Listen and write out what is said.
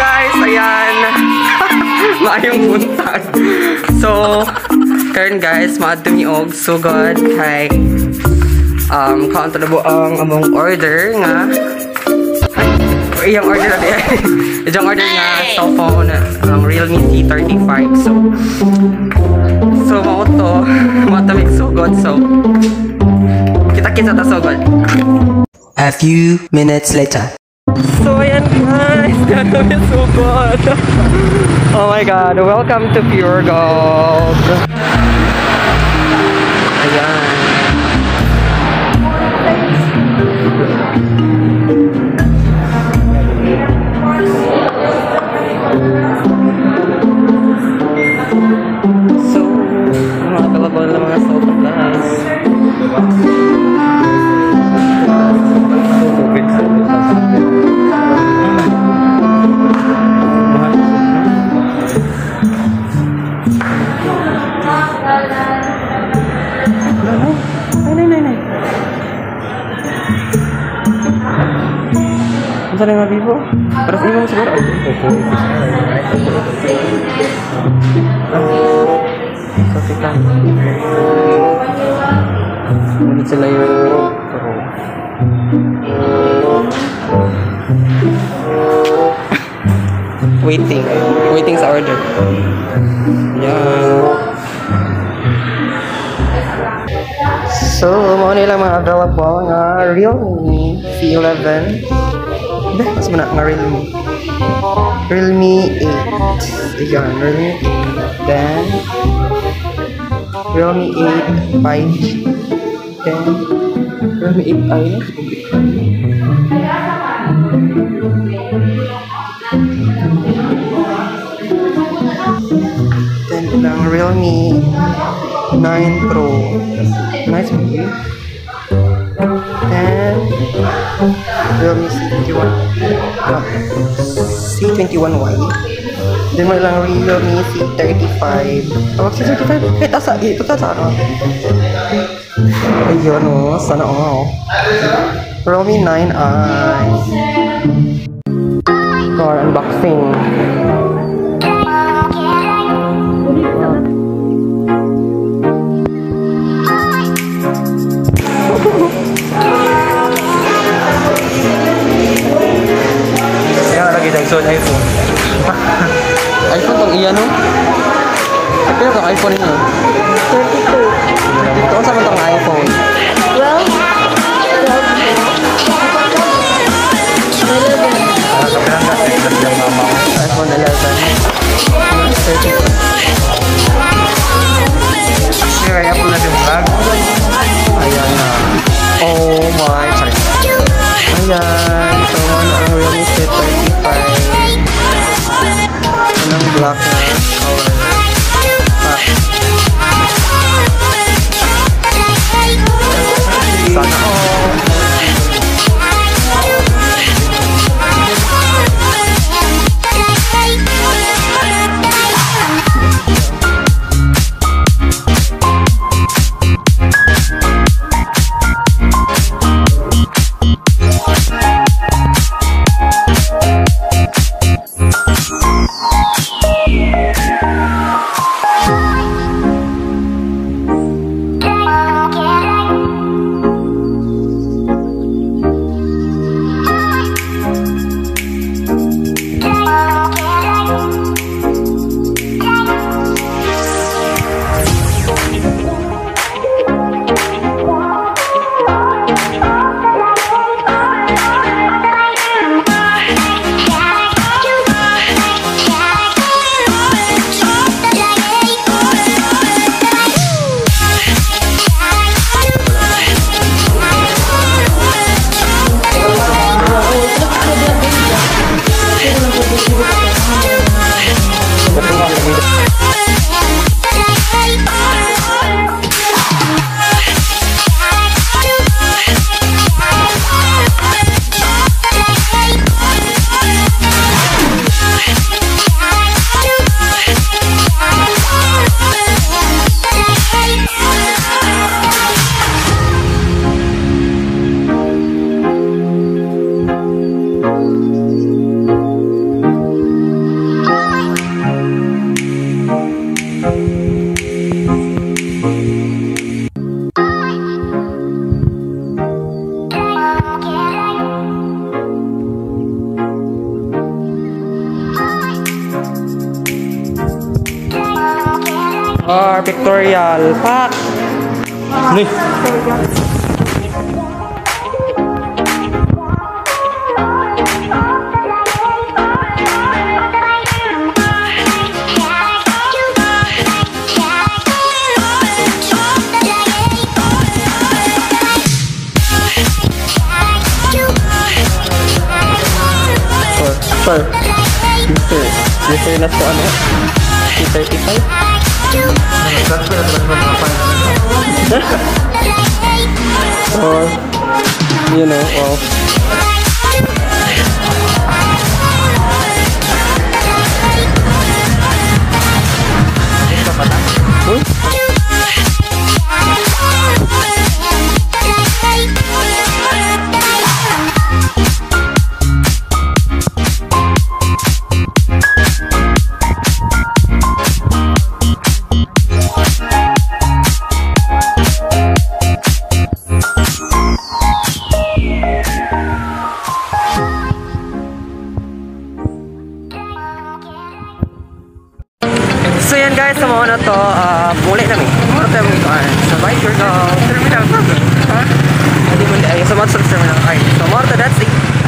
guys, ayan. Maayong buntag. So, karon guys, maadto mi og sugod kay um po ang among order nga iyang order na diyan. Iyang order nga cell phone ang Realme C35. So, so mao to, matamig sugod. So, kita-kita ta sugod. A few minutes later. So, ayan guys, kami sugod. oh my god, welcome to Pure Gold. Ayan. Masa na nga vivo? Terus ini mo siguro. Sorry ka. Ngunit sila yung Pro. Waiting. Waiting sa order. Yan. So, mga nila mga available nga Realme C11. Hindi, mas mana nga Realme. Realme 8. Ayan, Realme 8. Then, Realme 8 5G. Then, Realme 8i na. Then, ilang Realme 9 Pro. Nice movie. And Realme C21 ah, C21Y. Then mo lang Realme C35. Tawag C35? Eh, tasa. Ito tasa. Ayun o. Sana o. Realme 9i. Nagsuot iPhone. iPhone tong iya no? Kaya tong iPhone niya. 32. Ito sa man tong iPhone. Sa mama ko. iPhone 11. 32. Kaya po na yung vlog. Pictorial. Pak! Ni. Sir, sir. Sir, na po ano? 235? Or, you know, well, So yan guys, sa mga na to, uh, muli na mi. Muna tayo mga. Sa Viper ka, terminal. Ha? Hindi mo ay, sa mga sa terminal. Okay, so mga to, that's it.